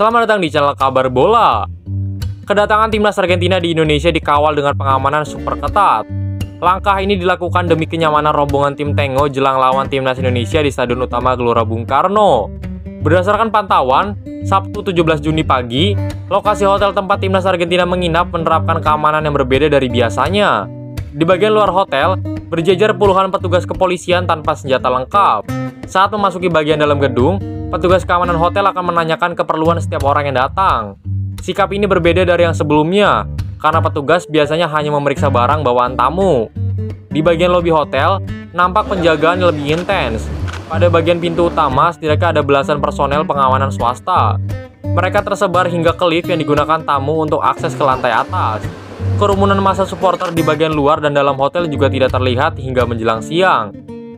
Selamat datang di channel Kabar Bola. Kedatangan timnas Argentina di Indonesia dikawal dengan pengamanan super ketat. Langkah ini dilakukan demi kenyamanan rombongan tim Tengo jelang lawan timnas Indonesia di Stadion Utama Gelora Bung Karno. Berdasarkan pantauan, Sabtu 17 Juni pagi, lokasi hotel tempat timnas Argentina menginap menerapkan keamanan yang berbeda dari biasanya. Di bagian luar hotel, berjejer puluhan petugas kepolisian tanpa senjata lengkap. Saat memasuki bagian dalam gedung, petugas keamanan hotel akan menanyakan keperluan setiap orang yang datang. Sikap ini berbeda dari yang sebelumnya, karena petugas biasanya hanya memeriksa barang bawaan tamu. Di bagian lobi hotel, nampak penjagaan yang lebih intens. Pada bagian pintu utama, setidaknya ada belasan personel pengamanan swasta. Mereka tersebar hingga ke lift yang digunakan tamu untuk akses ke lantai atas. Kerumunan masa supporter di bagian luar dan dalam hotel juga tidak terlihat hingga menjelang siang.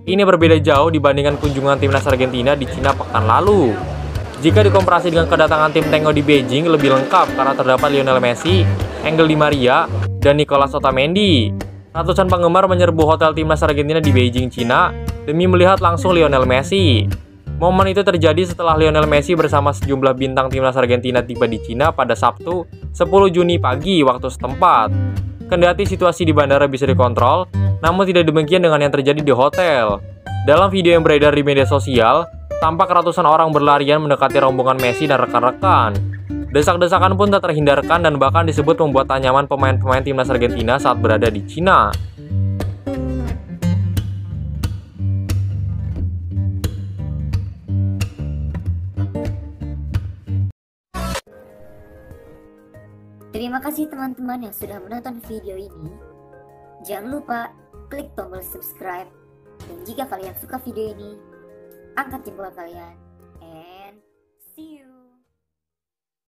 Ini berbeda jauh dibandingkan kunjungan timnas Argentina di Cina pekan lalu. Jika dikomparasi dengan kedatangan tim Tengo di Beijing lebih lengkap karena terdapat Lionel Messi, Angel Di Maria, dan Nicolas Otamendi. Ratusan penggemar menyerbu hotel timnas Argentina di Beijing, Cina demi melihat langsung Lionel Messi. Momen itu terjadi setelah Lionel Messi bersama sejumlah bintang timnas Argentina tiba di Cina pada Sabtu 10 Juni pagi waktu setempat. Kendati situasi di bandara bisa dikontrol, namun tidak demikian dengan yang terjadi di hotel. Dalam video yang beredar di media sosial, tampak ratusan orang berlarian mendekati rombongan Messi dan rekan-rekan. Desak-desakan pun tak terhindarkan dan bahkan disebut membuat tanyaman pemain-pemain timnas Argentina saat berada di Cina. Terima kasih teman-teman yang sudah menonton video ini. Jangan lupa klik tombol subscribe dan jika kalian suka video ini, angkat jempol kalian and see you.